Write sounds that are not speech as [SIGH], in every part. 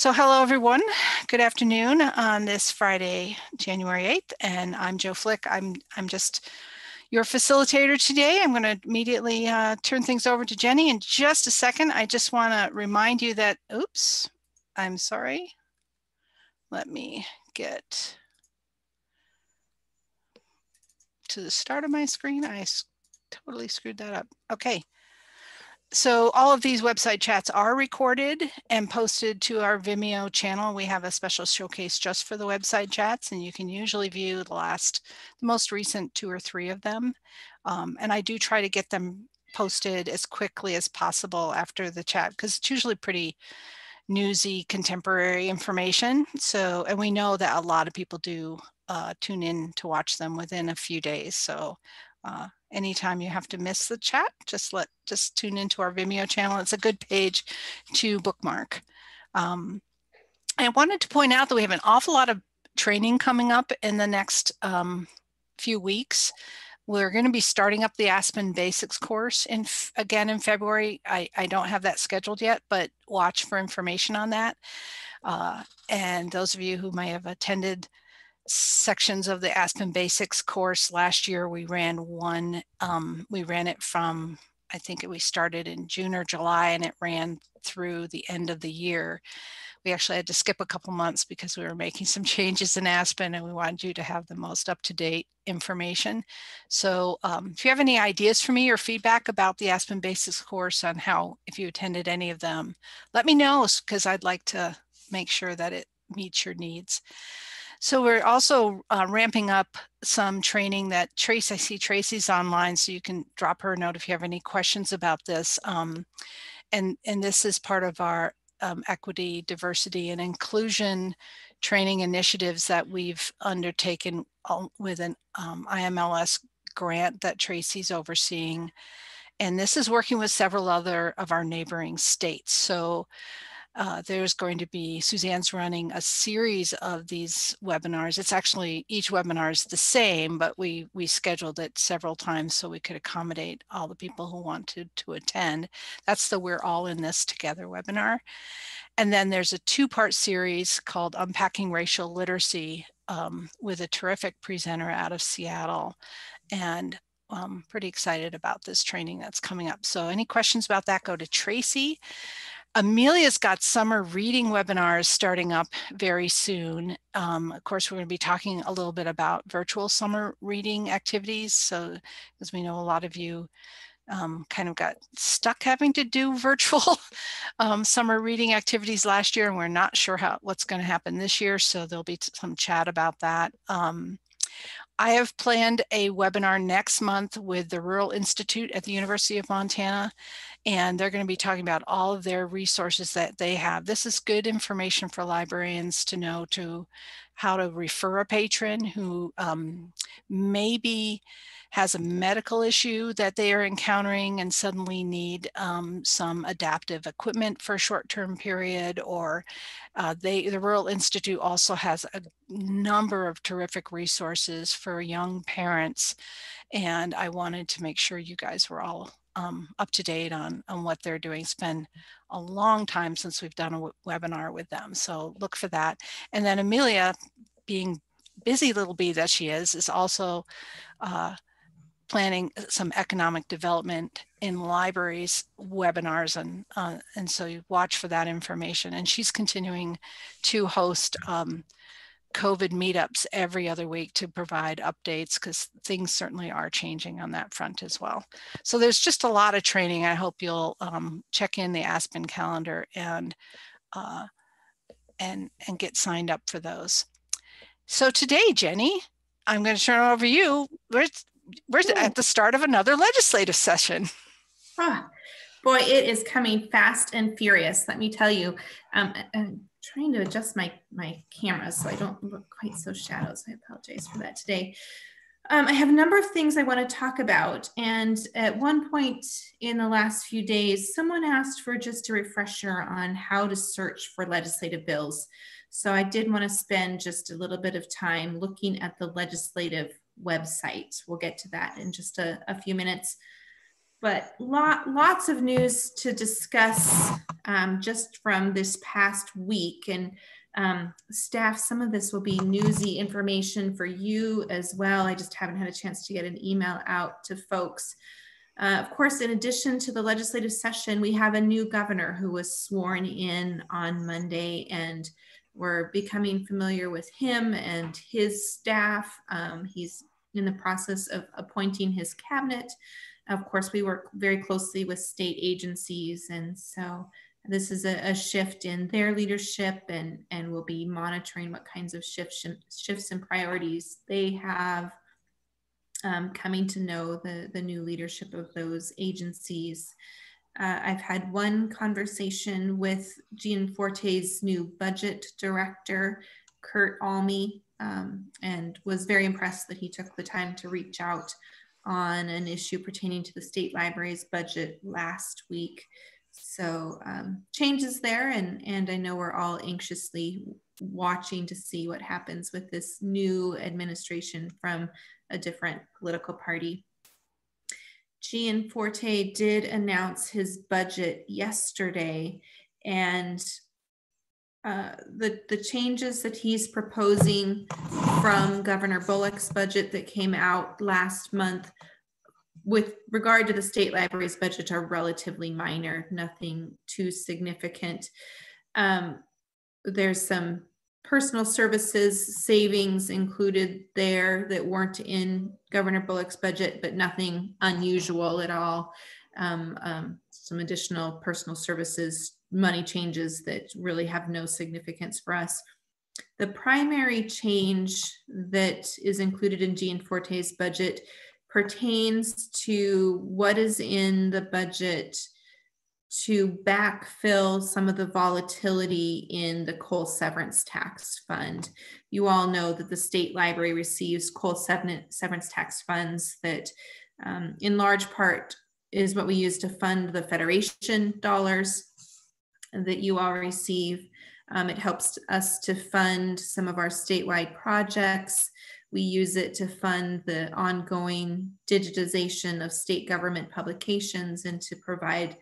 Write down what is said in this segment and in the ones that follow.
So hello everyone, good afternoon on this Friday, January 8th, and I'm Joe Flick. I'm, I'm just your facilitator today. I'm gonna immediately uh, turn things over to Jennie in just a second. I just wanna remind you that, oops, I'm sorry. Let me get to the start of my screen. I totally screwed that up. Okay so all of these Webside chats are recorded and posted to our Vimeo channel. We have a special showcase just for the Webside chats and you can usually view the last, the most recent two or three of them. Um, and I do try to get them posted as quickly as possible after the chat because it's usually pretty newsy contemporary information. So, and we know that a lot of people do uh, tune in to watch them within a few days. So uh, anytime you have to miss the chat, just let just tune into our Vimeo channel. It's a good page to bookmark. Um, I wanted to point out that we have an awful lot of training coming up in the next um, few weeks. We're going to be starting up the Aspen Basics course in again in February. I, I don't have that scheduled yet, but watch for information on that. Uh, and those of you who may have attended sections of the Aspen Basics course. Last year we ran one, um, we ran it from, I think we started in June or July and it ran through the end of the year. We actually had to skip a couple months because we were making some [LAUGHS] changes in Aspen and we wanted you to have the most up-to-date information. So um, if you have any ideas for me or feedback about the Aspen Basics course on how, if you attended any of them, let me know because I'd like to make sure that it meets your needs. So we're also uh, ramping up some training that Trace, I see Tracy's online, so you can drop her a note if you have any questions about this. Um, and, and this is part of our um, equity, diversity, and inclusion training initiatives that we've undertaken with an um, IMLS grant that Tracy's overseeing. And this is working with several other of our neighboring states. So uh, there's going to be, Suzanne's running a series of these webinars. It's actually, each webinar is the same, but we, we scheduled it several times so we could accommodate all the people who wanted to attend. That's the We're All in This Together webinar. And then there's a two-part series called Unpacking Racial Literacy um, with a terrific presenter out of Seattle. And I'm um, pretty excited about this training that's coming up. So any questions about that, go to Tracy Amelia's got summer reading webinars starting up very soon. Um, of course, we're going to be talking a little bit about virtual summer reading activities. So, as we know, a lot of you um, kind of got stuck having to do [LAUGHS] virtual um, summer reading activities last year, and we're not sure how what's going to happen this year. So there'll be some chat about that. Um, I have planned a webinar next month with the Rural Institute at the University of Montana and they're going to be talking about all of their resources that they have. This is good information for librarians to know to how to refer a patron who um, maybe has a medical issue that they are encountering and suddenly need um, some adaptive equipment for a short-term period or uh, they the Rural Institute also has a number of terrific resources for young parents and I wanted to make sure you guys were all um, up to date on, on what they're doing. It's been a long time since we've done a webinar with them. So look for that. And then Amelia, being busy little bee that she is, is also uh, planning some economic development in libraries webinars and uh, and so you watch for that information and she's continuing to host um, COVID meetups every other week to provide updates because things certainly are changing on that front as well. So there's just a lot of training. I hope you'll um, check in the Aspen calendar and uh, and and get signed up for those. So today, Jennie, I'm going to turn it over to you. We're, we're at the start of another legislative session. Ah, boy, it is coming fast and furious. Let me tell you. Um, trying to adjust my, my camera so I don't look quite so shadows. I apologize for that today. Um, I have a number of things I want to talk about. And at one point in the last few days, someone asked for just a refresher on how to search for legislative bills. So I did want to spend just a little bit of time looking at the legislative website. We'll get to that in just a, a few minutes. But lot, lots of news to discuss um, just from this past week. And um, staff, some of this will be newsy information for you as well. I just haven't had a chance to get an email out to folks. Uh, of course, in addition to the legislative session, we have a new governor who was sworn in on Monday, and we're becoming familiar with him and his staff. Um, he's in the process of appointing his cabinet. Of course, we work very closely with state agencies, and so this is a, a, shift in their leadership and, and we'll be monitoring what kinds of shifts, shifts and priorities they have um, coming to know the, the new leadership of those agencies. Uh, I've had one conversation with Gianforte's new budget director, Kurt Almy, um, and was very impressed that he took the time to reach out on an issue pertaining to the state library's budget last week. So um, changes there, and and I know we're all anxiously watching to see what happens with this new administration from a different political party. Gianforte did announce his budget yesterday, and uh, the the changes that he's proposing from Governor Bullock's budget that came out last month with regard to the state library's budget are relatively minor, nothing too significant. Um, there's some personal services savings included there that weren't in Governor Bullock's budget, but nothing unusual at all. Um, um, some additional personal services money changes that really have no significance for us. The primary change that is included in Gianforte's budget pertains to what is in the budget to backfill some of the volatility in the coal severance tax fund. You all know that the state library receives coal severance tax funds that um, in large part is what we use to fund the federation dollars that you all receive. Um, it helps us to fund some of our statewide projects. We use it to fund the ongoing digitization of state government publications and to provide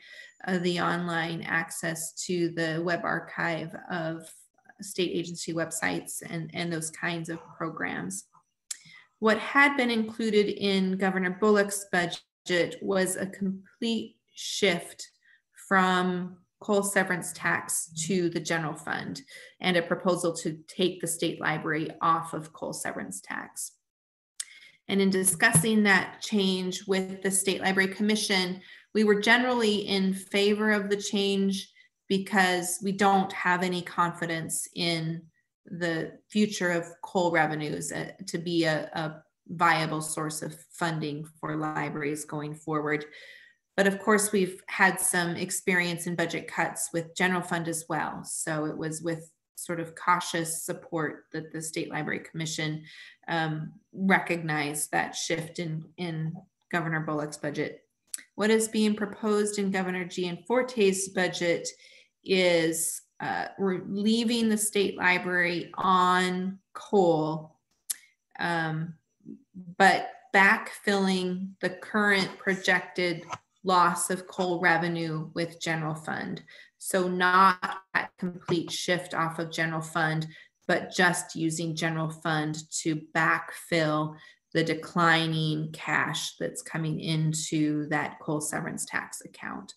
uh, the online access to the web archive of state agency websites and, and those kinds of programs. What had been included in Governor Bullock's budget was a complete shift from coal severance tax to the general fund and a proposal to take the state library off of coal severance tax. And in discussing that change with the State Library Commission, we were generally in favor of the change because we don't have any confidence in the future of coal revenues uh, to be a, a viable source of funding for libraries going forward. But of course, we've had some experience in budget cuts with general fund as well. So it was with sort of cautious support that the State Library Commission um, recognized that shift in, in Governor Bullock's budget. What is being proposed in Governor Gianforte's budget is uh, we're leaving the state library on coal, um, but backfilling the current projected loss of coal revenue with general fund. So not a complete shift off of general fund, but just using general fund to backfill the declining cash that's coming into that coal severance tax account.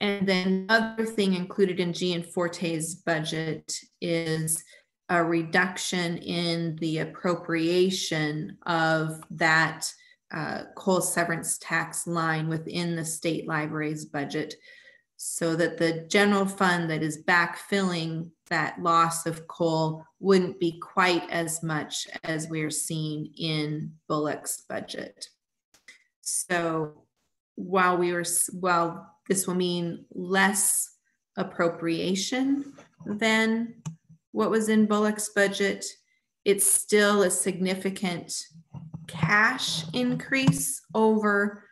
And then another thing included in Gianforte's budget is a reduction in the appropriation of that uh, coal severance tax line within the state library's budget so that the general fund that is backfilling that loss of coal wouldn't be quite as much as we're seeing in Bullock's budget. So while we were, while this will mean less appropriation than what was in Bullock's budget, it's still a significant cash increase over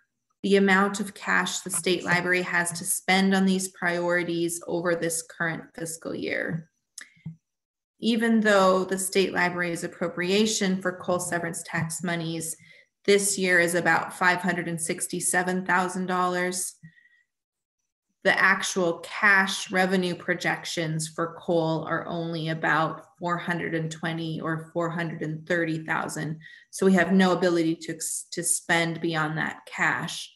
the amount of cash the state library has to spend on these priorities over this current fiscal year. Even though the state library's appropriation for coal severance tax monies this year is about $567,000, the actual cash revenue projections for coal are only about 420 or 430,000. So we have no ability to, to spend beyond that cash.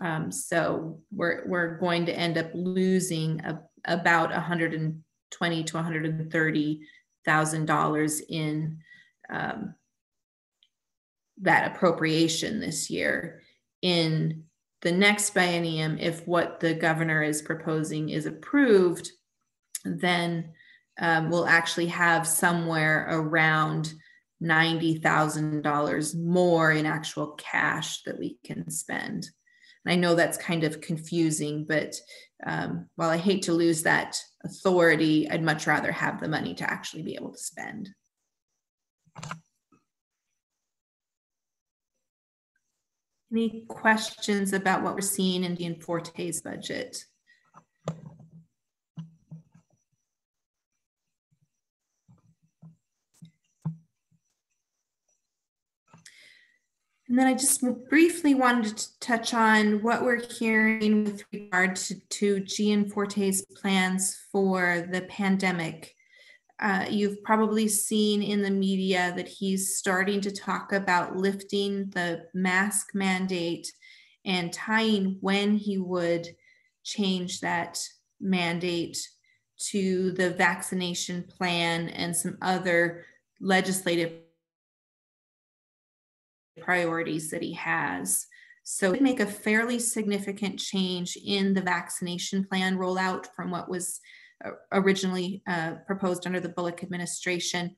Um, so we're, we're going to end up losing a, about 120 to 130 thousand dollars in um, that appropriation this year. In the next biennium, if what the governor is proposing is approved, then um, we'll actually have somewhere around $90,000 more in actual cash that we can spend. And I know that's kind of confusing, but um, while I hate to lose that authority, I'd much rather have the money to actually be able to spend. Any questions about what we're seeing in Gianforte's budget? And then I just briefly wanted to touch on what we're hearing with regard to, to Gianforte's plans for the pandemic. Uh, you've probably seen in the media that he's starting to talk about lifting the mask mandate and tying when he would change that mandate to the vaccination plan and some other legislative priorities that he has. So it make a fairly significant change in the vaccination plan rollout from what was uh, originally uh, proposed under the Bullock administration.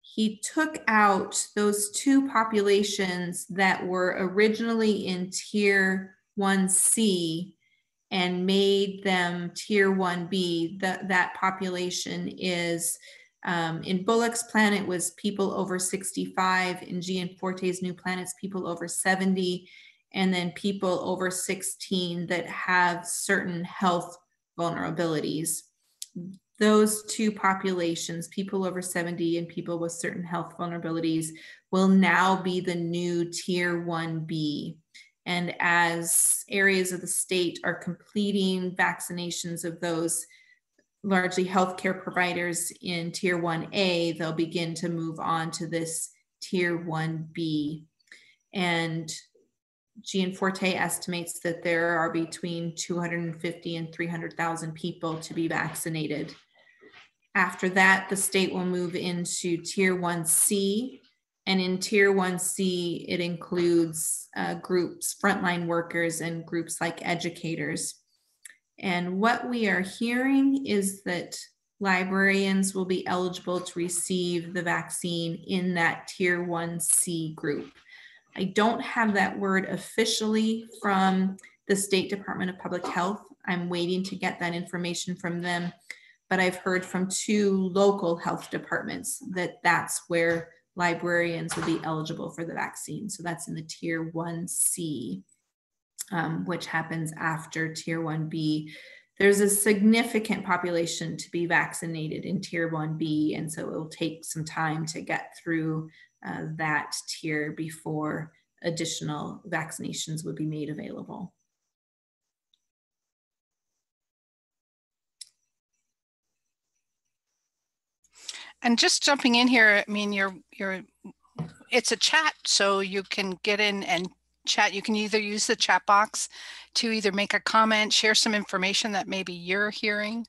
He took out those two populations that were originally in tier 1C and made them tier 1B. That, that population is um, in Bullock's planet was people over 65. In Gianforte's new planets, people over 70. And then people over 16 that have certain health vulnerabilities. Those two populations, people over 70 and people with certain health vulnerabilities, will now be the new tier 1B. And as areas of the state are completing vaccinations of those largely healthcare providers in tier 1A, they'll begin to move on to this tier 1B. And Gianforte estimates that there are between 250 and 300,000 people to be vaccinated. After that, the state will move into tier 1C. And in tier 1C, it includes uh, groups, frontline workers, and groups like educators. And what we are hearing is that librarians will be eligible to receive the vaccine in that tier 1C group. I don't have that word officially from the State Department of Public Health. I'm waiting to get that information from them, but I've heard from two local health departments that that's where librarians will be eligible for the vaccine. So that's in the tier 1C um, which happens after tier 1B. There's a significant population to be vaccinated in tier 1B, and so it will take some time to get through uh, that tier before additional vaccinations would be made available. And just jumping in here, I mean, you're you're it's a chat, so you can get in and chat. You can either use the chat box to either make a comment, share some information that maybe you're hearing,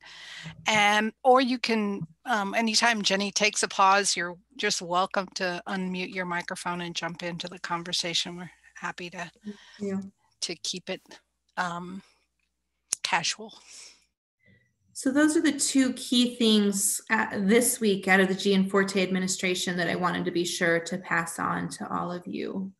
and or you can, um, anytime Jennie takes a pause, you're just welcome to unmute your microphone and jump into the conversation. We're happy to to keep it um, casual. So those are the two key things uh, this week out of the Gianforte administration that I wanted to be sure to pass on to all of you.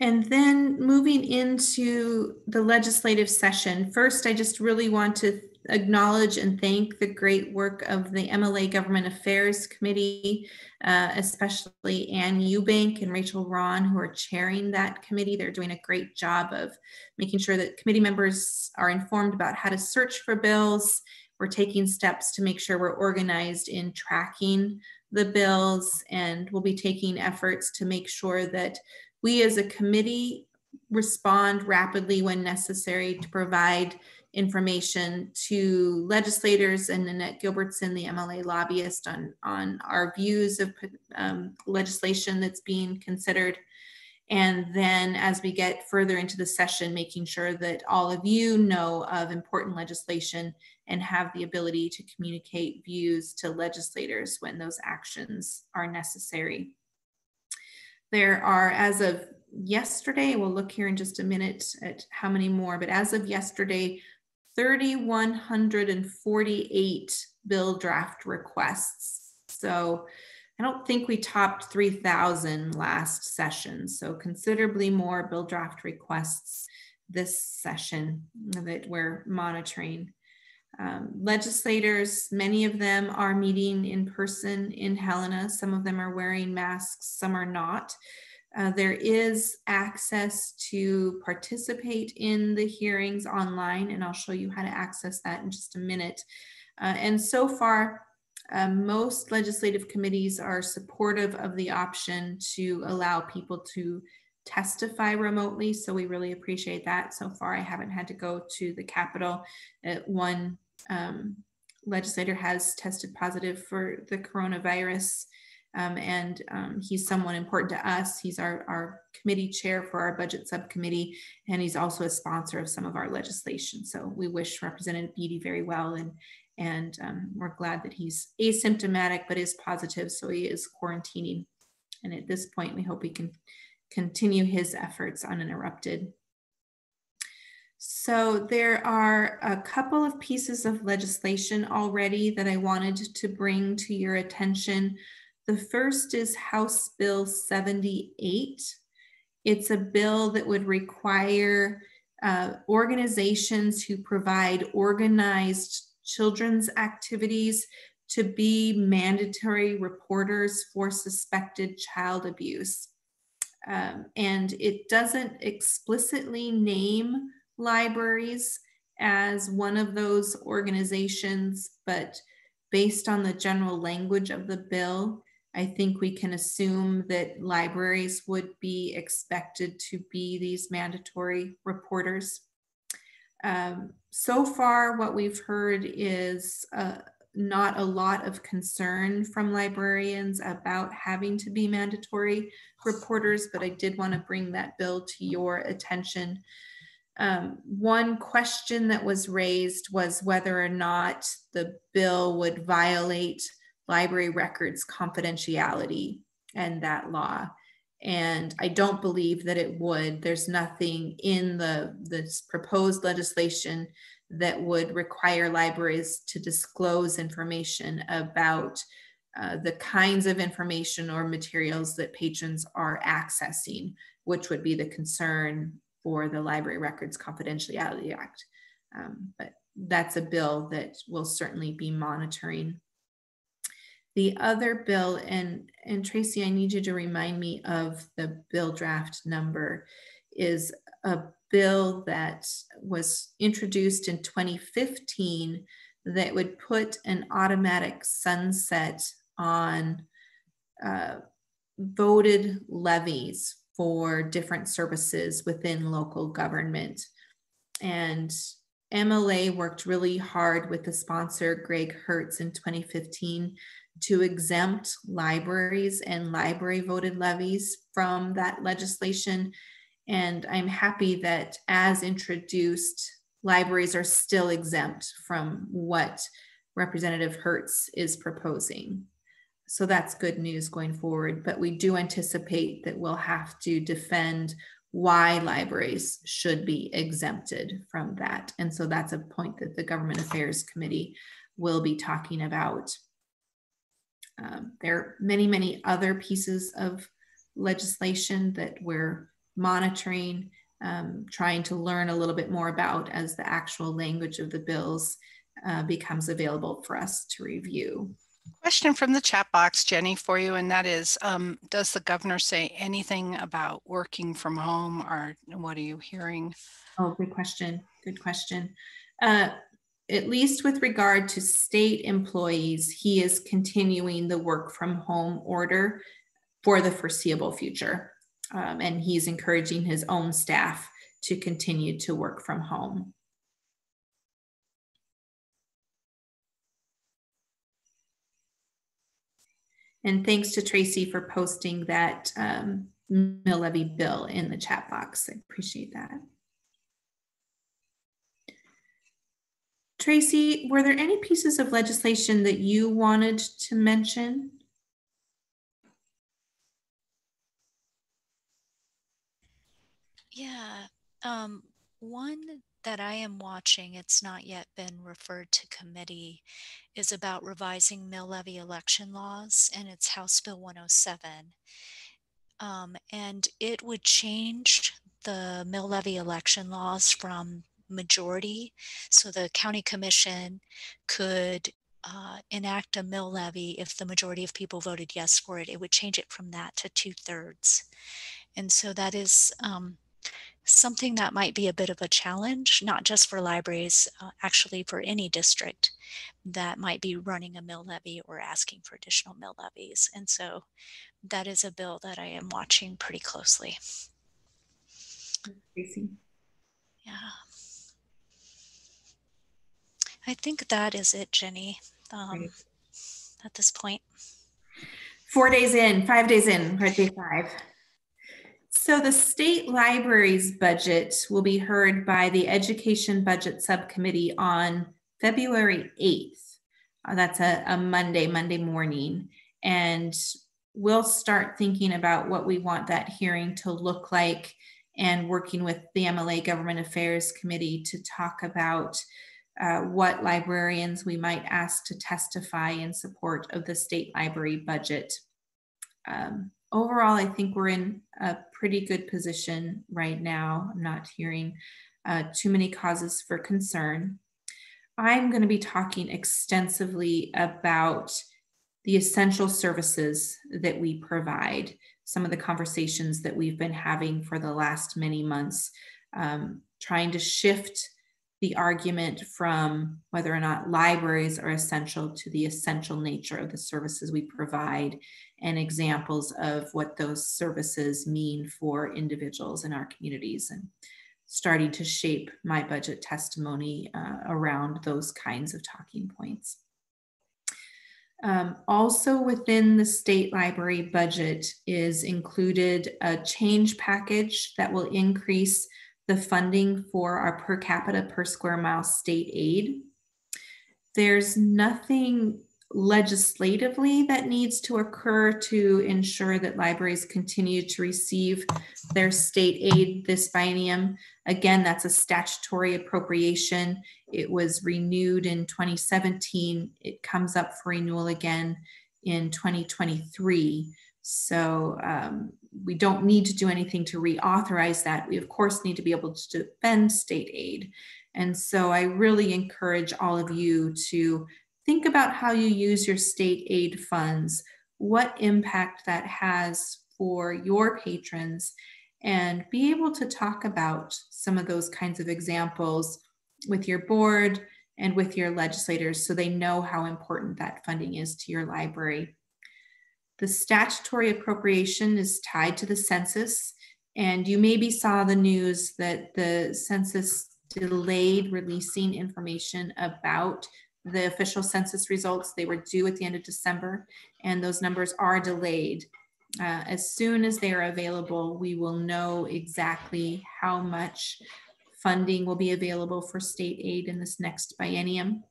And then moving into the legislative session, first, I just really want to acknowledge and thank the great work of the MLA Government Affairs Committee, uh, especially Ann Eubank and Rachel Ron, who are chairing that committee. They're doing a great job of making sure that committee members are informed about how to search for bills. We're taking steps to make sure we're organized in tracking the bills, and we'll be taking efforts to make sure that we as a committee respond rapidly when necessary to provide information to legislators and Annette Gilbertson, the MLA lobbyist, on, on our views of um, legislation that's being considered. And then as we get further into the session, making sure that all of you know of important legislation and have the ability to communicate views to legislators when those actions are necessary. There are, as of yesterday, we'll look here in just a minute at how many more, but as of yesterday, 3,148 bill draft requests. So I don't think we topped 3,000 last session. So considerably more bill draft requests this session that we're monitoring. Um, legislators, many of them are meeting in person in Helena. Some of them are wearing masks, some are not. Uh, there is access to participate in the hearings online, and I'll show you how to access that in just a minute. Uh, and so far, uh, most legislative committees are supportive of the option to allow people to testify remotely. So we really appreciate that. So far, I haven't had to go to the Capitol. At one um, legislator has tested positive for the coronavirus. Um, and um, he's someone important to us. He's our, our committee chair for our budget subcommittee, and he's also a sponsor of some of our legislation. So we wish Representative Beatty very well, and and um, we're glad that he's asymptomatic but is positive, so he is quarantining. And at this point, we hope he can continue his efforts uninterrupted. So there are a couple of pieces of legislation already that I wanted to bring to your attention. The first is House Bill 78. It's a bill that would require uh, organizations who provide organized children's activities to be mandatory reporters for suspected child abuse. Um, and it doesn't explicitly name libraries as one of those organizations, but based on the general language of the bill, I think we can assume that libraries would be expected to be these mandatory reporters. Um, so far, what we've heard is uh, not a lot of concern from librarians about having to be mandatory reporters, but I did want to bring that bill to your attention um, one question that was raised was whether or not the bill would violate library records confidentiality and that law. And I don't believe that it would. There's nothing in the this proposed legislation that would require libraries to disclose information about uh, the kinds of information or materials that patrons are accessing, which would be the concern for the Library Records Confidentiality Act. Um, but that's a bill that we'll certainly be monitoring. The other bill, and, and Tracy, I need you to remind me of the bill draft number, is a bill that was introduced in 2015 that would put an automatic sunset on uh, voted levies for different services within local government. And MLA worked really hard with the sponsor, Greg Hertz, in 2015 to exempt libraries and library voted levies from that legislation. And I'm happy that as introduced, libraries are still exempt from what Representative Hertz is proposing so that's good news going forward. But we do anticipate that we'll have to defend why libraries should be exempted from that. And so that's a point that the Government Affairs Committee will be talking about. Um, there are many, many other pieces of legislation that we're monitoring, um, trying to learn a little bit more about as the actual language of the bills uh, becomes available for us to review. Question from the chat box, Jennie, for you, and that is, um, does the governor say anything about working from home or what are you hearing? Oh, good question. Good question. Uh, at least with regard to state employees, he is continuing the work from home order for the foreseeable future. Um, and he's encouraging his own staff to continue to work from home. And thanks to Tracy for posting that um, mill levy bill in the chat box. I appreciate that. Tracy, were there any pieces of legislation that you wanted to mention? Yeah, um, one that I am watching, it's not yet been referred to committee, is about revising mill levy election laws, and it's House Bill 107. Um, and it would change the mill levy election laws from majority. So the county commission could uh, enact a mill levy if the majority of people voted yes for it. It would change it from that to two thirds. And so that is um, something that might be a bit of a challenge, not just for libraries, uh, actually for any district that might be running a mill levy or asking for additional mill levies. And so that is a bill that I am watching pretty closely. Yeah. I think that is it, Jennie, um, at this point. Four days in, five days in, right day five. So the state library's budget will be heard by the Education Budget Subcommittee on February 8th. Uh, that's a, a Monday, Monday morning. And we'll start thinking about what we want that hearing to look like and working with the MLA Government Affairs Committee to talk about uh, what librarians we might ask to testify in support of the state library budget. Um, overall, I think we're in a pretty good position right now. I'm not hearing uh, too many causes for concern. I'm going to be talking extensively about the essential services that we provide, some of the conversations that we've been having for the last many months, um, trying to shift the argument from whether or not libraries are essential to the essential nature of the services we provide and examples of what those services mean for individuals in our communities and starting to shape my budget testimony uh, around those kinds of talking points. Um, also within the state library budget is included a change package that will increase the funding for our per capita per square mile state aid. There's nothing legislatively that needs to occur to ensure that libraries continue to receive their state aid this biennium. Again, that's a statutory appropriation. It was renewed in 2017. It comes up for renewal again in 2023. So um, we don't need to do anything to reauthorize that. We, of course, need to be able to defend state aid. And so I really encourage all of you to think about how you use your state aid funds, what impact that has for your patrons, and be able to talk about some of those kinds of examples with your board and with your legislators so they know how important that funding is to your library. The statutory appropriation is tied to the census, and you maybe saw the news that the census delayed releasing information about the official census results. They were due at the end of December, and those numbers are delayed. Uh, as soon as they are available, we will know exactly how much funding will be available for state aid in this next biennium.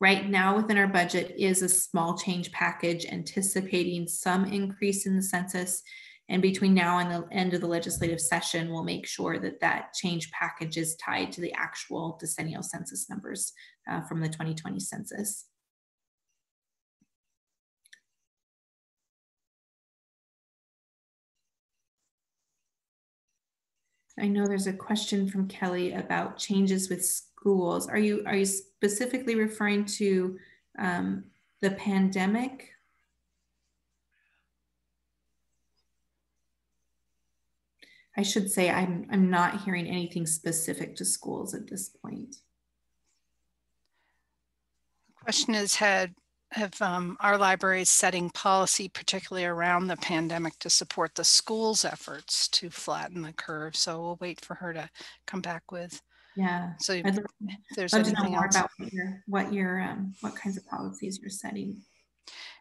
Right now within our budget is a small change package anticipating some increase in the census. And between now and the end of the legislative session, we'll make sure that that change package is tied to the actual decennial census numbers uh, from the 2020 census. I know there's a question from Kelly about changes with schools. Are you are you specifically referring to um, the pandemic? I should say I'm I'm not hearing anything specific to schools at this point. question is had have um, our libraries setting policy, particularly around the pandemic, to support the school's efforts to flatten the curve. So we'll wait for her to come back with. Yeah. So I'd love there's love to know more else. about what your, what your, um, what kinds of policies you're setting.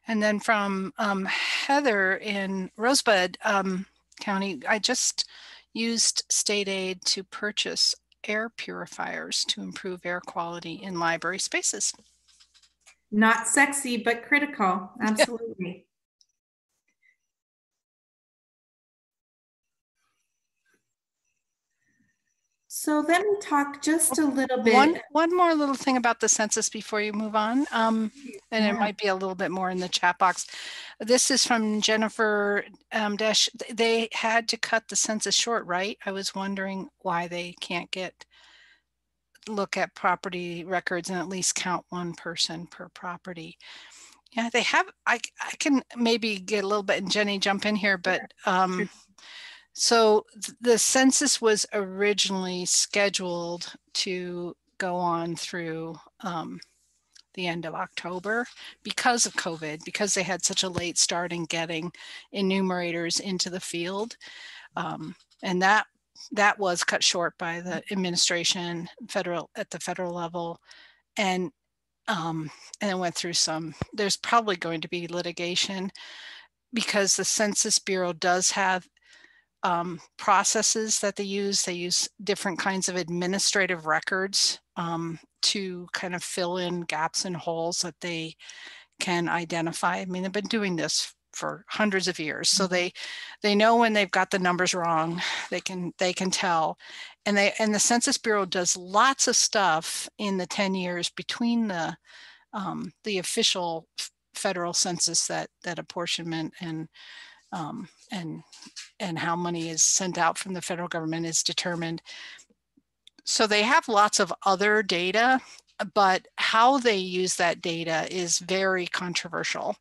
And then from um, Heather in Rosebud um, County, I just used state aid to purchase air purifiers to improve air quality in library spaces. Not sexy, but critical. [LAUGHS] Absolutely. So let me talk just a little bit. One one more little thing about the census before you move on, um, and it might be a little bit more in the chat box. This is from Jennifer um, Dash. They had to cut the census short, right? I was wondering why they can't get look at property records and at least count one person per property. Yeah, they have. I I can maybe get a little bit and Jennie jump in here, but um, so the census was originally scheduled to go on through um, the end of October because of COVID, because they had such a late start in getting enumerators into the field. Um, and that that was cut short by the administration federal at the federal level and um, and it went through some there's probably going to be litigation because the census bureau does have um, processes that they use. They use different kinds of administrative records um, to kind of fill in gaps and holes that they can identify. I mean, they've been doing this for hundreds of years, so they they know when they've got the numbers wrong. They can they can tell, and they and the Census Bureau does lots of stuff in the ten years between the um, the official federal census that that apportionment and um, and and how money is sent out from the federal government is determined. So they have lots of other data, but how they use that data is very controversial.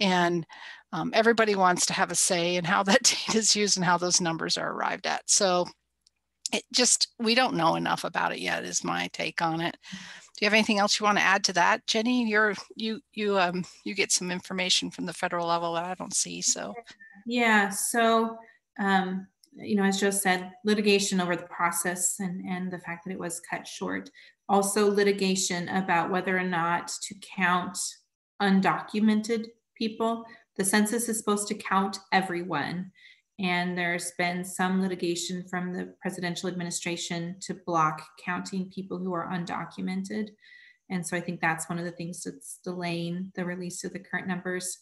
And um, everybody wants to have a say in how [LAUGHS] that data is used and how those numbers are arrived at. So it just, we don't know enough about it yet is my take on it. Do you have anything else you want to add to that? Jennie, you're, you, you, um, you get some information from the federal level that I don't see, so. Yeah, so, um, you know, as Joe said, litigation over the process and, and the fact that it was cut short. Also litigation about whether or not to count undocumented people. The census is supposed to count everyone. And there's been some litigation from the presidential administration to block counting people who are undocumented. And so I think that's one of the things that's delaying the release of the current numbers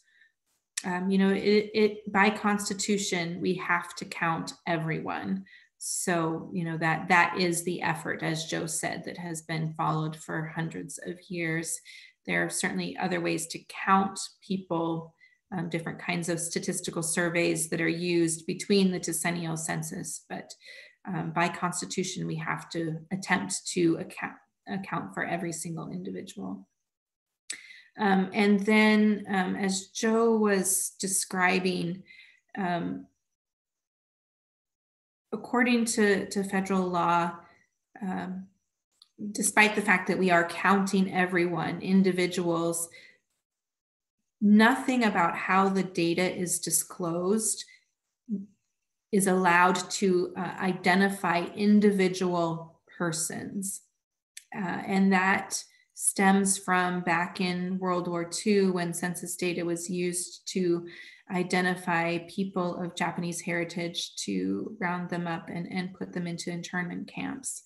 um, you know, it, it by constitution, we have to count everyone. So, you know, that that is the effort, as Joe said, that has been followed for hundreds of years. There are certainly other ways to count people, um, different kinds of statistical surveys that are used between the decennial census, but um, by constitution, we have to attempt to account, account for every single individual. Um, and then, um, as Joe was describing, um, according to, to federal law, um, despite the fact that we are counting everyone, individuals, nothing about how the data is disclosed is allowed to uh, identify individual persons. Uh, and that stems from back in World War II when census data was used to identify people of Japanese heritage to round them up and, and put them into internment camps.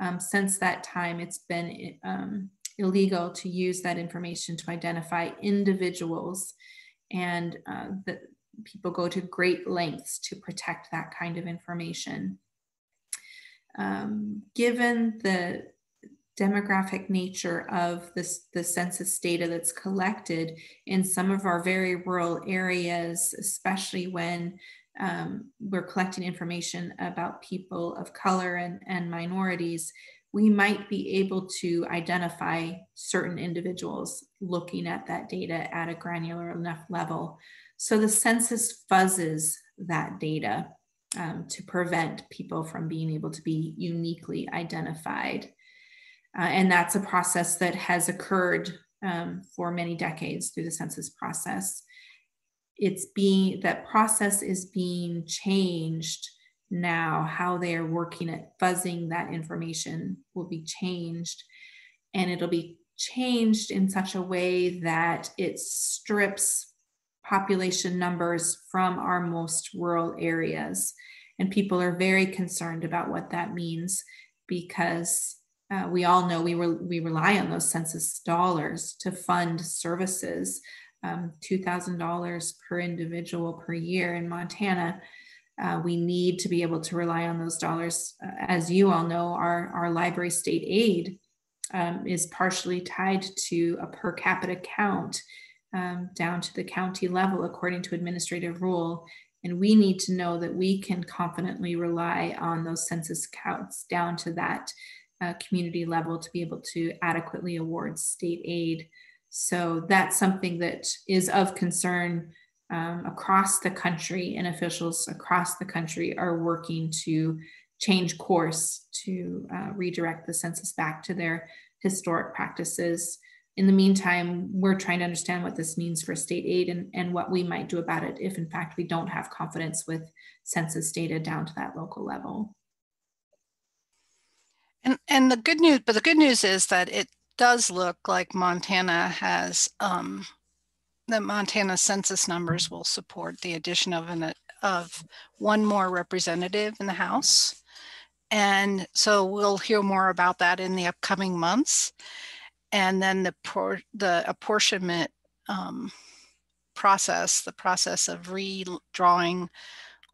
Um, since that time, it's been um, illegal to use that information to identify individuals, and uh, that people go to great lengths to protect that kind of information. Um, given the demographic nature of this the census data that's collected in some of our very rural areas, especially when um, we're collecting information about people of color and, and minorities, we might be able to identify certain individuals looking at that data at a granular enough level. So the census fuzzes that data um, to prevent people from being able to be uniquely identified. Uh, and that's a process that has occurred um, for many decades through the census process. It's being, that process is being changed now. How they are working at fuzzing that information will be changed. And it'll be changed in such a way that it strips population numbers from our most rural areas. And people are very concerned about what that means because uh, we all know we, re- we rely on those census dollars to fund services. Um, $2,000 per individual per year in Montana. Uh, we need to be able to rely on those dollars. Uh, as you all know, our, our library state aid um, is partially tied to a per capita count um, down to the county level according to administrative rule. And we need to know that we can confidently rely on those census counts down to that uh, community level to be able to adequately award state aid. So that's something that is of concern um, across the country, and officials across the country are working to change course to uh, redirect the census back to their historic practices. In the meantime, we're trying to understand what this means for state aid and, and what we might do about it if, in fact, we don't have confidence with census data down to that local level. And the good news, but the good news is that it does look like Montana has um, the Montana census numbers will support the addition of an of one more representative in the House. And so we'll hear more about that in the upcoming months. And then the por- the apportionment um, process, the process of redrawing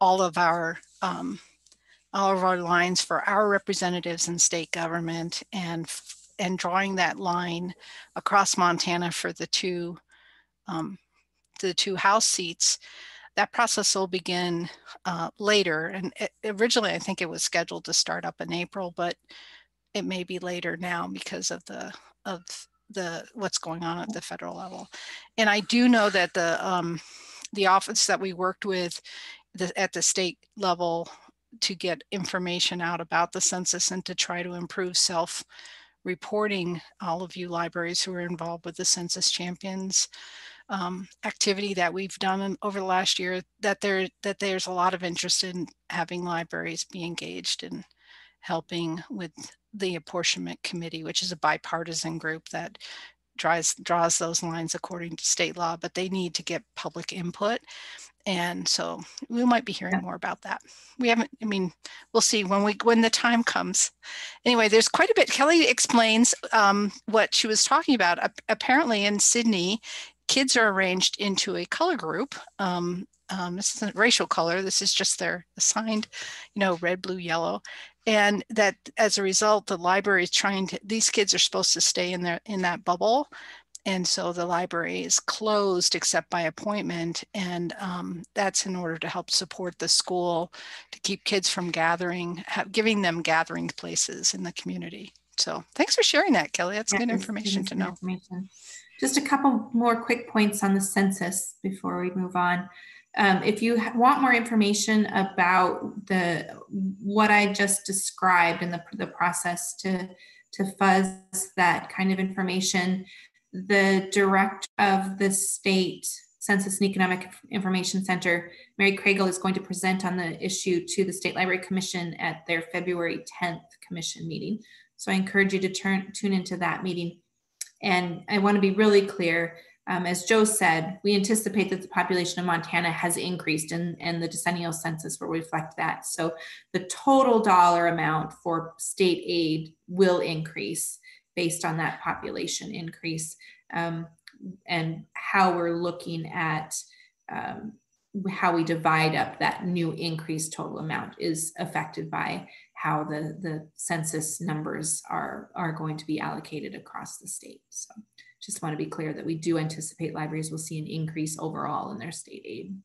all of our um, all of our lines for our representatives in state government and and drawing that line across Montana for the two um, the two House seats. That process will begin uh, later, and it, originally I think it was scheduled to start up in April, but it may be later now because of the of the what's going on at the federal level. And I do know that the um, the office that we worked with the, at the state level to get information out about the census and to try to improve self reporting all of you libraries who are involved with the census champions um, activity that we've done over the last year that there that there's a lot of interest in having libraries be engaged in helping with the apportionment committee which is a bipartisan group that draws draws those lines according to state law but they need to get public input and so we might be hearing more about that. We haven't i mean we'll see when we when the time comes. Anyway there's quite a bit. Kelly explains um, what she was talking about. Uh, apparently in Sidney kids are arranged into a color group um, um, this isn't racial color this is just their assigned you know red blue yellow and that as a result the library is trying to these kids are supposed to stay in there in that bubble and so the library is closed except by appointment. And um, that's in order to help support the school to keep kids from gathering, have, giving them gathering places in the community. So thanks for sharing that, Kelly. That's good information to know. Information. Just a couple more quick points on the census before we move on. Um, if you want more information about the what I just described in the, the process to to fuzz that kind of information, the director of the state Census and Economic Information Center, Mary Craigle, is going to present on the issue to the State Library Commission at their February 10th commission meeting. So I encourage you to turn, tune into that meeting. And I want to be really clear. Um, as Joe said, we anticipate that the population of Montana has increased and, and the decennial census will reflect that. So the total dollar amount for state aid will increase based on that population increase um, and how we're looking at um, how we divide up that new increased total amount is affected by how the, the census numbers are, are going to be allocated across the state. So just want to be clear that we do anticipate libraries will see an increase overall in their state aid.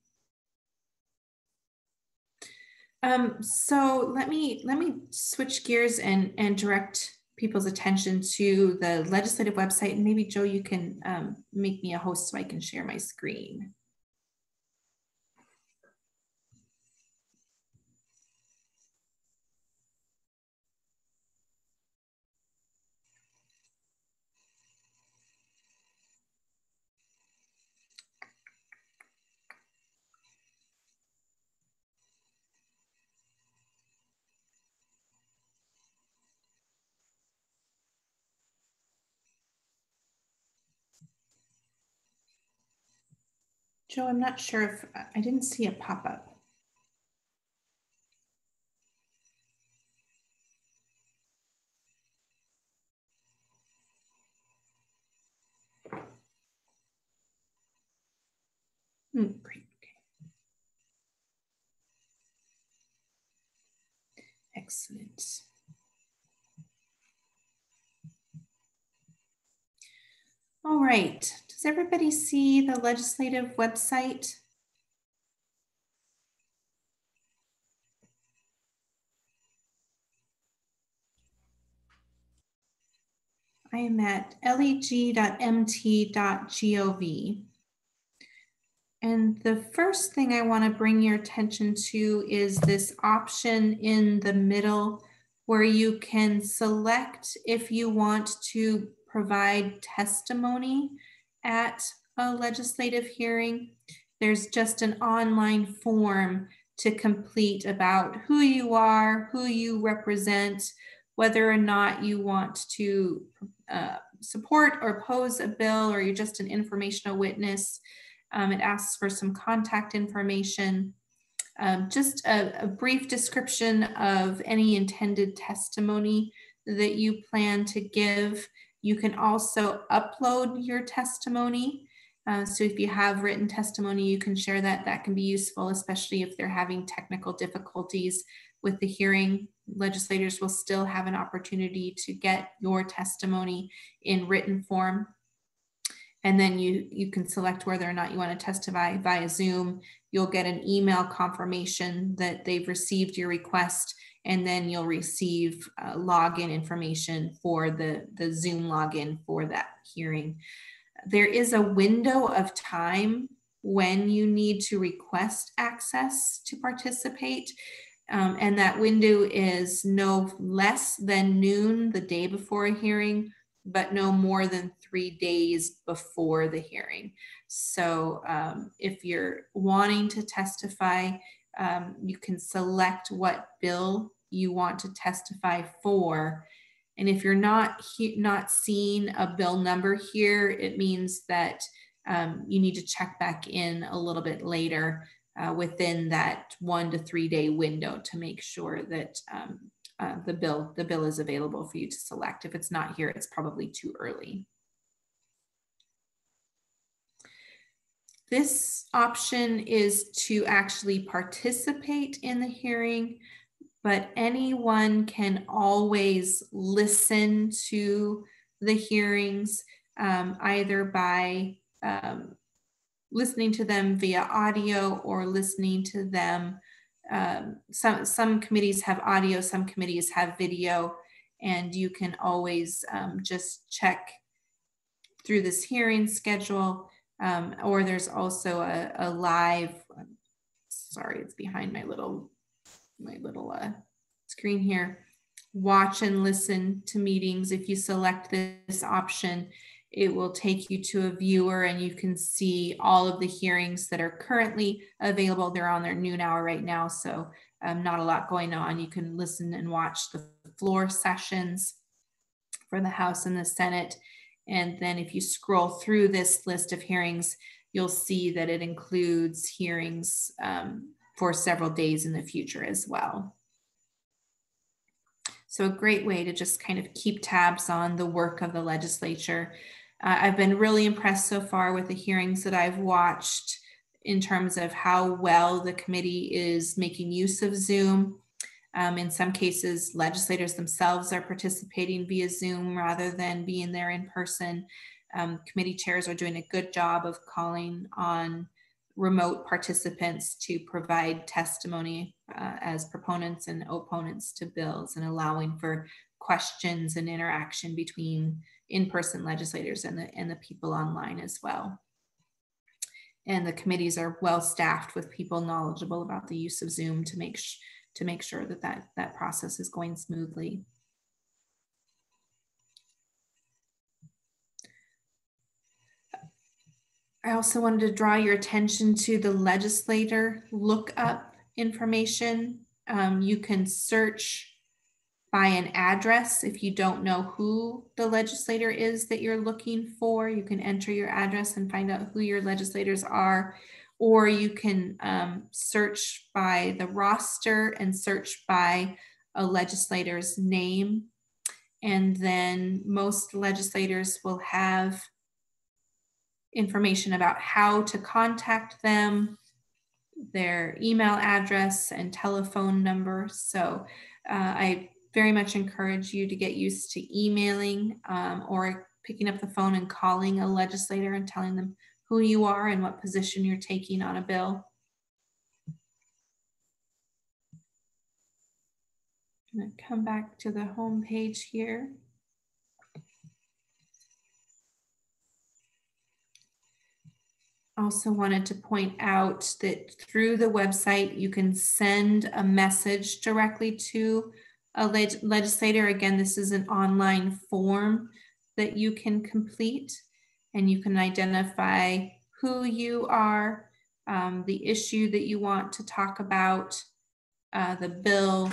Um, so let me let me switch gears and and direct people's attention to the legislative website. And maybe Joe, you can um, make me a host so I can share my screen. Joe, I'm not sure if I didn't see a pop up. Hmm, great. Okay. Excellent. All right. Does everybody see the legislative website? I am at leg.mt.gov. And the first thing I want to bring your attention to is this option in the middle where you can select if you want to provide testimony at a legislative hearing. There's just an online form to complete about who you are, who you represent, whether or not you want to uh, support or oppose a bill or you're just an informational witness. Um, it asks for some contact information, um, just a, a, brief description of any intended testimony that you plan to give. You can also upload your testimony. Uh, so if you have written testimony, you can share that. That can be useful, especially if they're having technical difficulties with the hearing. Legislators will still have an opportunity to get your testimony in written form and then you you can select whether or not you want to testify via zoom you'll get an email confirmation that they've received your request and then you'll receive uh, login information for the the zoom login for that hearing there is a window of time when you need to request access to participate um, and that window is no less than noon the day before a hearing but no more than three days before the hearing. So um, if you're wanting to testify, um, you can select what bill you want to testify for. And if you're not he- not seeing a bill number here, it means that um, you need to check back in a little bit later uh, within that one to three day window to make sure that um, uh, the bill the bill is available for you to select. If it's not here, it's probably too early. This option is to actually participate in the hearing, but anyone can always listen to the hearings um, either by um, listening to them via audio or listening to them um, some some committees have audio, some committees have video, and you can always um, just check through this hearing schedule. Um, or there's also a, a, live. Sorry, it's behind my little my little uh, screen here. Watch and listen to meetings. If you select this option, it will take you to a viewer and you can see all of the hearings that are currently available. They're on their noon hour right now, so um, not a lot going on. You can listen and watch the floor sessions for the House and the Senate. And then if you scroll through this list of hearings, you'll see that it includes hearings um, for several days in the future as well. So a great way to just kind of keep tabs on the work of the legislature uh, I've been really impressed so far with the hearings that I've watched in terms of how well the committee is making use of Zoom. Um, in some cases, legislators themselves are participating via Zoom rather than being there in person. Um, committee chairs are doing a good job of calling on remote participants to provide testimony uh, as proponents and opponents to bills and allowing for questions and interaction between in-person legislators and the, and the people online as well. And the committees are well staffed with people knowledgeable about the use of Zoom to make, to make sure that, that that process is going smoothly. I also wanted to draw your attention to the legislator lookup information. Um, you can search by an address. If you don't know who the legislator is that you're looking for, you can enter your address and find out who your legislators are. Or you can um, search by the roster and search by a legislator's name. And then most legislators will have information about how to contact them, their email address and telephone number. So uh, I very much encourage you to get used to emailing um, or picking up the phone and calling a legislator and telling them who you are and what position you're taking on a bill. I'm going to come back to the home page here. Also wanted to point out that through the website, you can send a message directly to a leg legislator. Again, this is an online form that you can complete and you can identify who you are, um, the issue that you want to talk about, uh, the bill,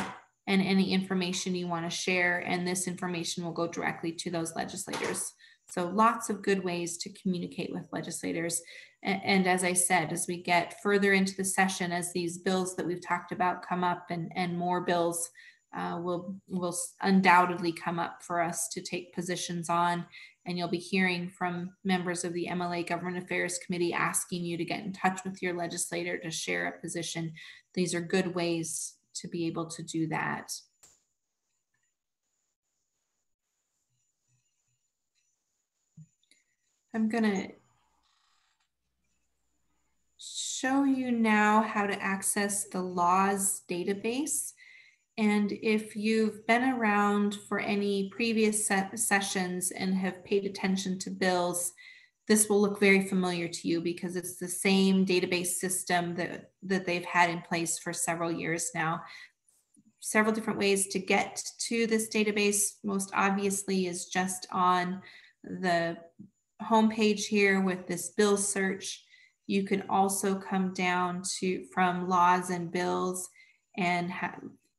and any information you want to share. And this information will go directly to those legislators. So lots of good ways to communicate with legislators. And, and, as I said, as we get further into the session, as these bills that we've talked about come up and, and more bills uh, will, will undoubtedly come up for us to take positions on and you'll be hearing from members of the MLA Government Affairs Committee asking you to get in touch with your legislator to share a position. These are good ways to be able to do that. I'm going to show you now how to access the laws database. And if you've been around for any previous sessions and have paid attention to bills, this will look very familiar to you because it's the same database system that, that they've had in place for several years now. Several different ways to get to this database, most obviously, is just on the homepage here with this bill search. You can also come down to from laws and bills and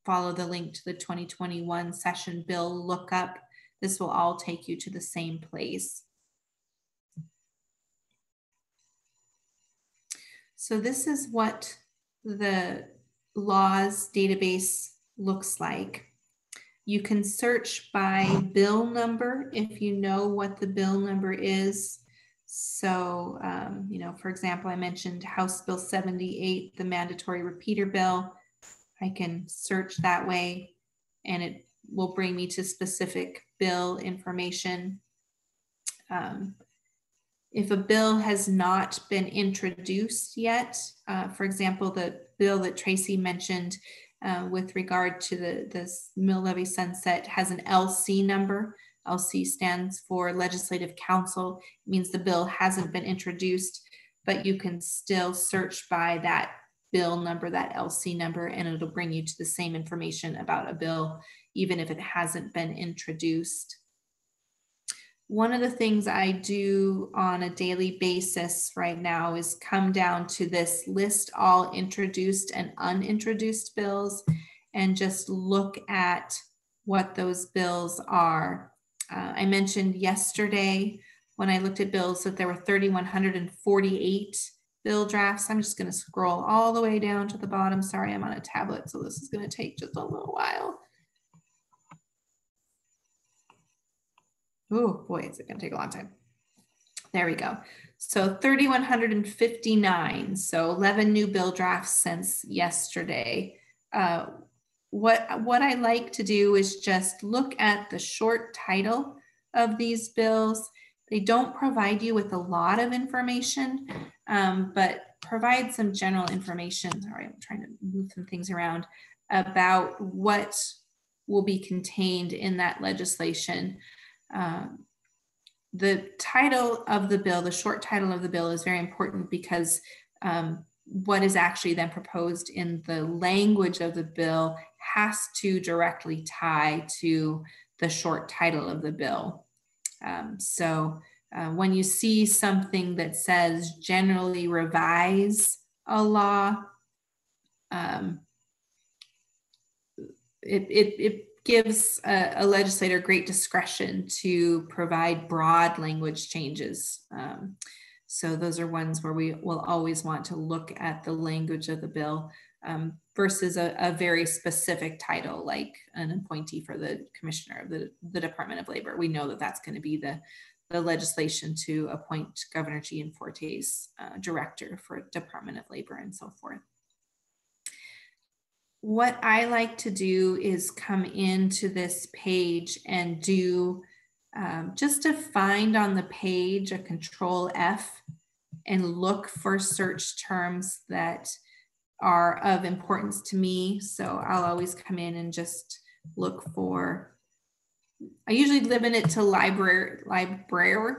follow the link to the 2021 session bill lookup. This will all take you to the same place. So this is what the laws database looks like. You can search by bill number if you know what the bill number is. So, um, you know, for example, I mentioned House Bill 78, the mandatory repeater bill. I can search that way and it will bring me to specific bill information. Um, if a bill has not been introduced yet, uh, for example, the bill that Tracy mentioned uh, with regard to the this mill levy sunset has an LC number. LC stands for Legislative Council. It means the bill hasn't been introduced, but you can still search by that bill number, that LC number, and it'll bring you to the same information about a bill, even if it hasn't been introduced. One of the things I do on a daily basis right now is come down to this list all introduced and unintroduced bills and just look at what those bills are. Uh, I mentioned yesterday when I looked at bills that there were 3,148 bill drafts. I'm just going to scroll all the way down to the bottom. Sorry, I'm on a tablet, so this is going to take just a little while. Oh boy, is it going to take a long time. There we go. So 3,159. So 11 new bill drafts since yesterday. Uh, what, what I like to do is just look at the short title of these bills. They don't provide you with a lot of information um, but provide some general information. Sorry, I'm trying to move some things around about what will be contained in that legislation. Um, the title of the bill, the short title of the bill, is very important because um, what is actually then proposed in the language of the bill has to directly tie to the short title of the bill. Um, so uh, when you see something that says generally revise a law, um, it, it, it gives a, a, legislator great discretion to provide broad language changes. Um, So those are ones where we will always want to look at the language of the bill um, versus a, a, very specific title like an appointee for the commissioner of the, the Department of Labor. We know that that's going to be the, the legislation to appoint Governor Gianforte's uh, director for Department of Labor and so forth. What I like to do is come into this page and do um, just to find on the page a control F and look for search terms that are of importance to me. So I'll always come in and just look for, I usually limit it to library, library,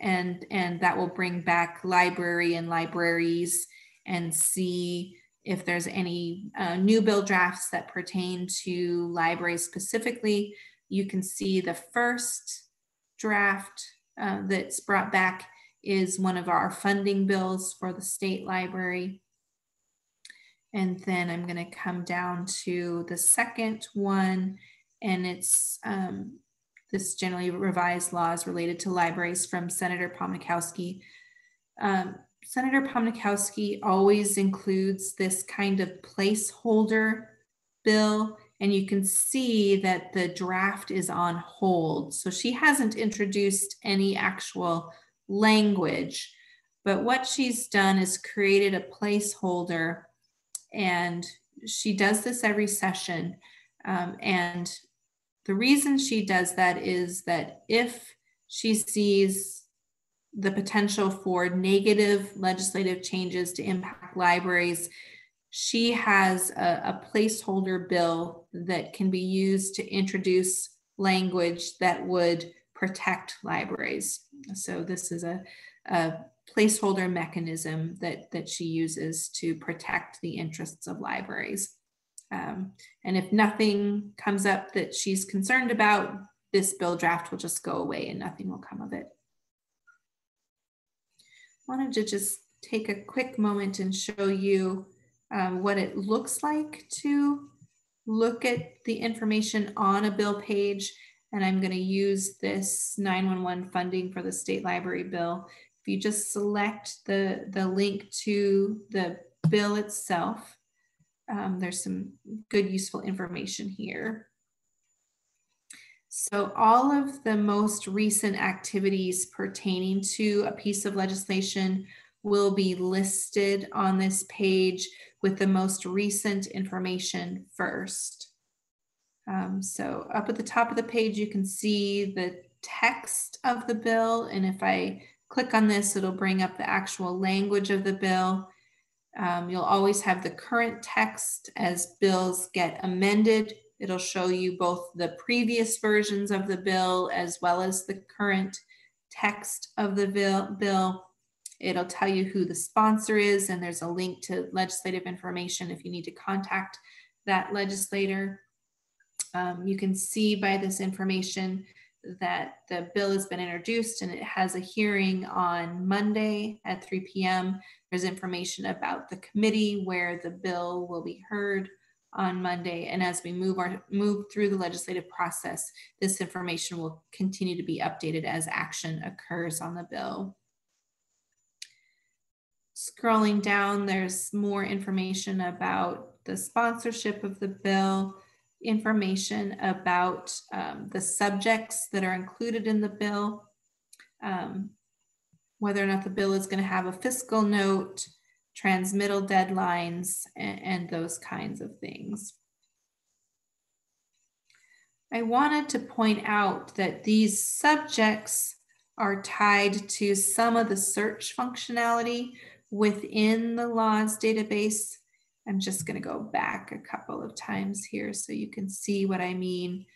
and, and that will bring back library and libraries and see if there's any uh, new bill drafts that pertain to libraries specifically. You can see the first draft uh, that's brought back is one of our funding bills for the state library. And then I'm going to come down to the second one, and it's um, this generally revised laws related to libraries from Senator Pomnichowski. Um, Senator Pomnichowski always includes this kind of placeholder bill, and you can see that the draft is on hold. So she hasn't introduced any actual language, but what she's done is created a placeholder and she does this every session. Um, and the reason she does that is that if she sees the potential for negative legislative changes to impact libraries, she has a, a, placeholder bill that can be used to introduce language that would protect libraries. So this is a, a placeholder mechanism that, that she uses to protect the interests of libraries. Um, and if nothing comes up that she's concerned about, this bill draft will just go away and nothing will come of it. Wanted to just take a quick moment and show you um, what it looks like to look at the information on a bill page. And I'm going to use this 911 funding for the state library bill if you just select the, the link to the bill itself, um, there's some good useful information here. So all of the most recent activities pertaining to a piece of legislation will be listed on this page with the most recent information first. Um, so up at the top of the page, you can see the text of the bill. And if I click on this, it'll bring up the actual language of the bill. Um, you'll always have the current text as bills get amended. It'll show you both the previous versions of the bill as well as the current text of the bill. It'll tell you who the sponsor is, and there's a link to legislative information if you need to contact that legislator. Um, you can see by this information that the bill has been introduced and it has a hearing on Monday at 3 p.m. There's information about the committee where the bill will be heard on Monday. And as we move our move through the legislative process, this information will continue to be updated as action occurs on the bill. Scrolling down, there's more information about the sponsorship of the bill, information about um, the subjects that are included in the bill, um, whether or not the bill is going to have a fiscal note, transmittal deadlines, and, and those kinds of things. I wanted to point out that these subjects are tied to some of the search functionality within the laws database I'm just going to go back a couple of times here so you can see what I mean.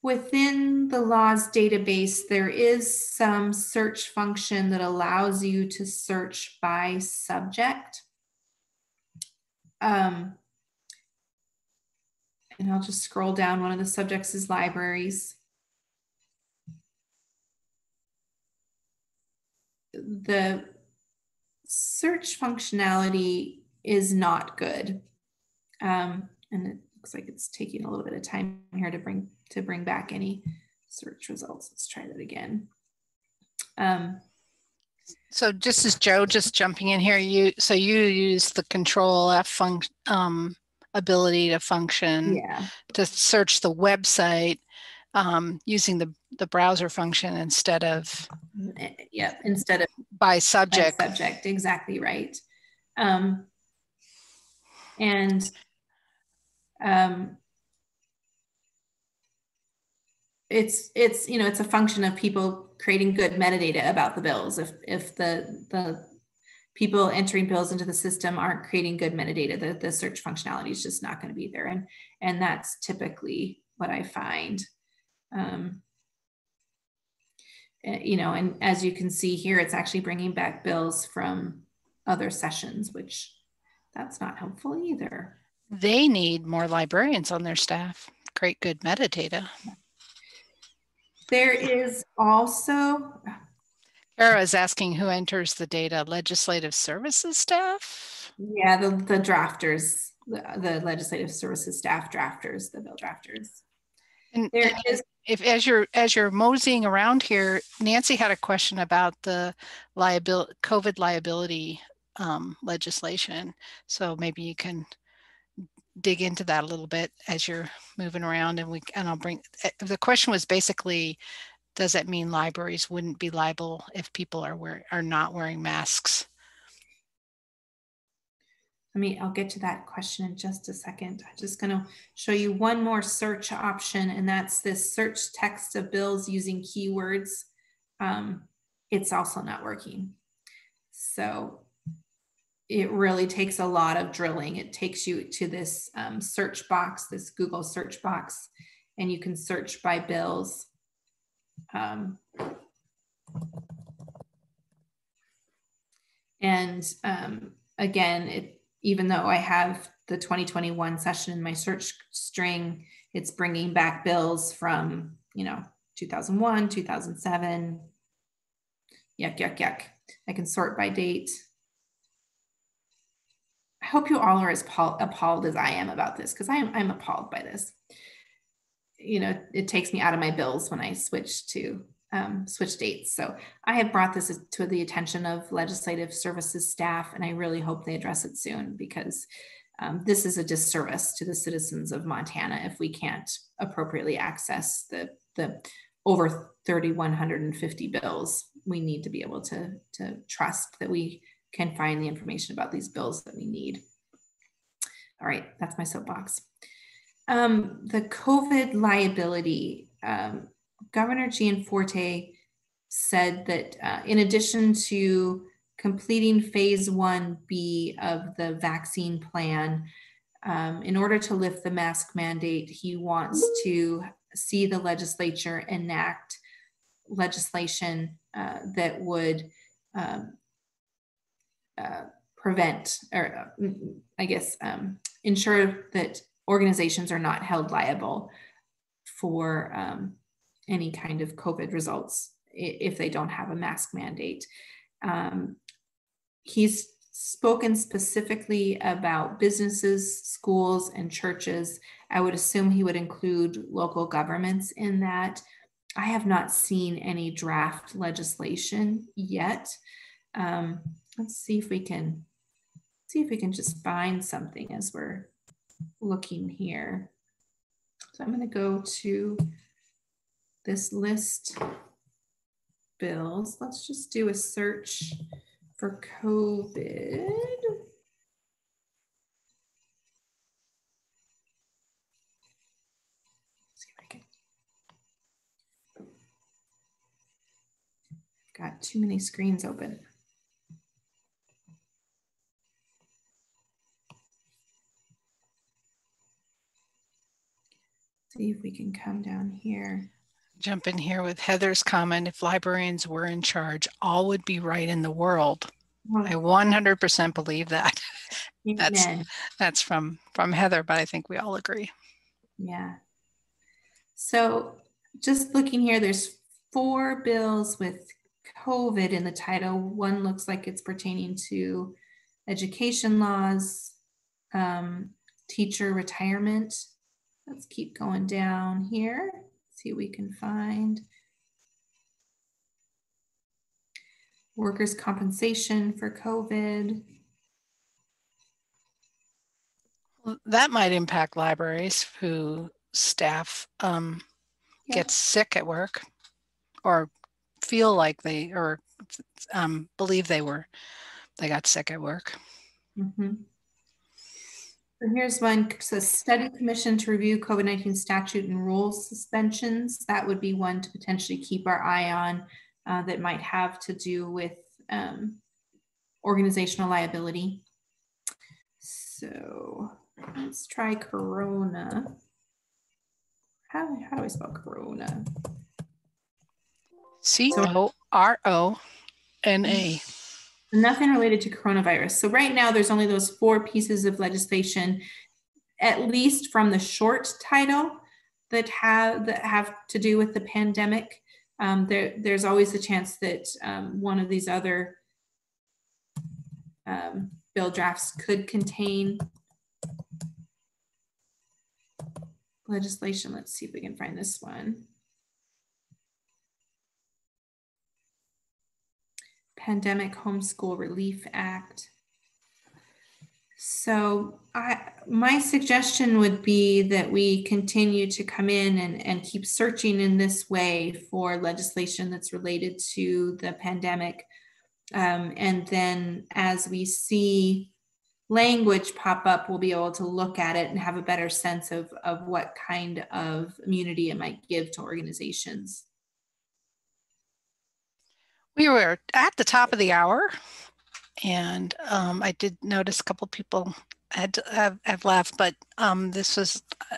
Within the laws database, there is some search function that allows you to search by subject. Um, and I'll just scroll down. One of the subjects is libraries. The search functionality is not good. Um, and it looks like it's taking a little bit of time here to bring to bring back any search results. Let's try that again. Um, So just as Joe just jumping in here, you so you use the control F function um, ability to function Yeah. to search the website um, using the the browser function instead of Eh, Yep. Instead of by by subject. subject, exactly right. Um, and um, it's it's you know it's a function of people creating good metadata about the bills. If if the the people entering bills into the system aren't creating good metadata, the, the search functionality is just not going to be there, and and that's typically what I find. Um, uh, you know, and as you can see here, it's actually bringing back bills from other sessions, which that's not helpful either. They need more librarians on their staff. Create good metadata. There is also, Kara is asking who enters the data. Legislative services staff. yeah, the, the drafters, the, the legislative services staff drafters, the bill drafters. And There and is, if as you're as you're moseying around here, Nancy had a question about the liability COVID liability um, legislation. So maybe you can dig into that a little bit as you're moving around, and we and I'll bring. eh, The question was basically, does that mean libraries wouldn't be liable if people are wear are not wearing masks? let me, I'll get to that question in just a second. I'm just gonna show you one more search option, and that's this search text of bills using keywords. Um, it's also not working. So it really takes a lot of drilling. It takes you to this um, search box, this Google search box, and you can search by bills. Um, and um, again, it even though I have the 2021 session in my search string, it's bringing back bills from, you know, 2001, 2007. Yuck, yuck, yuck. I can sort by date. I hope you all are as appalled as I am about this because I'm, I'm appalled by this. You know, it takes me out of my bills when I switch to um, switch dates. So I have brought this to the attention of legislative services staff, and I really hope they address it soon because um, this is a disservice to the citizens of Montana if we can't appropriately access the the over 3,150 bills. We need to be able to to trust that we can find the information about these bills that we need. All right, that's my soapbox. Um, the COVID liability. Um, Governor Gianforte said that uh, in addition to completing phase 1B of the vaccine plan, um, in order to lift the mask mandate, he wants to see the legislature enact legislation uh, that would um, uh, prevent, or uh, I guess, um, ensure that organizations are not held liable for um, any kind of COVID results if they don't have a mask mandate. Um, he's spoken specifically about businesses, schools, and churches. I would assume he would include local governments in that. I have not seen any draft legislation yet. Um, let's see if we can see if we can just find something as we're looking here. So I'm going to go to this list bills. Let's just do a search for COVID. Got too many screens open. See if we can come down here. Jump in here with Heather's comment. If librarians were in charge, all would be right in the world. I 100% believe that. [LAUGHS] that's- Amen. That's from from Heather, but I think we all agree. Yeah. So just looking here, there's four bills with COVID in the title. One looks like it's pertaining to education laws, um, teacher retirement. Let's keep going down here, see what we can find. Workers' compensation for COVID. That might impact libraries who staff um, Yeah. gets sick at work or feel like they or um, believe they were they got sick at work. Mhm. So here's one, so study commission to review COVID-19 statute and rules suspensions. That would be one to potentially keep our eye on uh, that might have to do with um, organizational liability. So let's try Corona. How, how do I spell Corona? C O R O N A. Nothing related to coronavirus. So right now, there's only those four pieces of legislation, at least from the short title, that have that have to do with the pandemic. Um, there, there's always a chance that um, one of these other um, bill drafts could contain legislation. Let's see if we can find this one. Pandemic Homeschool Relief Act. So I, my suggestion would be that we continue to come in and, and keep searching in this way for legislation that's related to the pandemic. Um, and then as we see language pop up, we'll be able to look at it and have a better sense of, of what kind of immunity it might give to organizations. We were at the top of the hour, and um, I did notice a couple people had have, have left, but um, this was uh,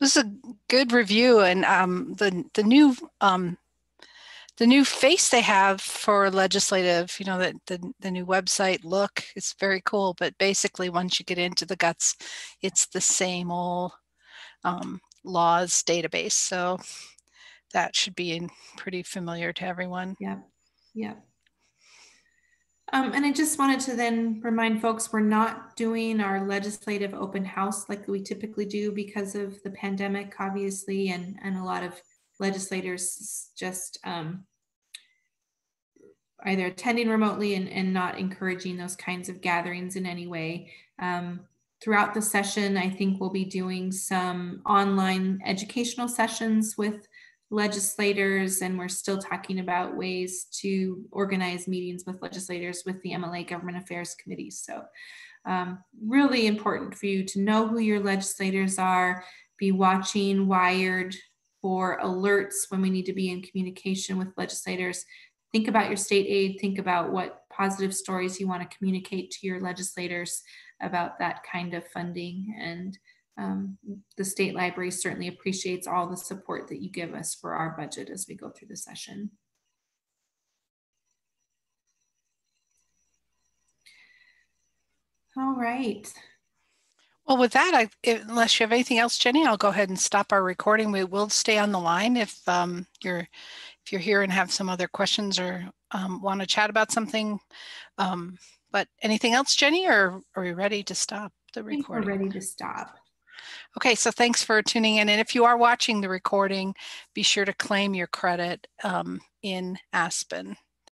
this was a good review, and um, the the new um, the new face they have for legislative, you know, the, the the new website look is very cool. But basically, once you get into the guts, it's the same old um, laws database. So that should be pretty familiar to everyone. Yeah. Yeah. Um, and I just wanted to then remind folks we're not doing our legislative open house like we typically do because of the pandemic, obviously, and and a lot of legislators just um, either attending remotely and, and not encouraging those kinds of gatherings in any way. Um, throughout the session, I think we'll be doing some online educational sessions with legislators, and we're still talking about ways to organize meetings with legislators with the MLA Government Affairs Committee. So, um, really important for you to know who your legislators are, be watching Wired for alerts when we need to be in communication with legislators. Think about your state aid, think about what positive stories you want to communicate to your legislators about that kind of funding and um, the state library certainly appreciates all the support that you give us for our budget as we go through the session. All right. Well, with that, I, unless you have anything else, Jennie, I'll go ahead and stop our recording. We will stay on the line if um, you're if you're here and have some other questions or um, want to chat about something. Um, but anything else, Jennie, or are we ready to stop the I think we're ready to stop. Okay, so thanks for tuning in. And if you are watching the recording, be sure to claim your credit um, in Aspen.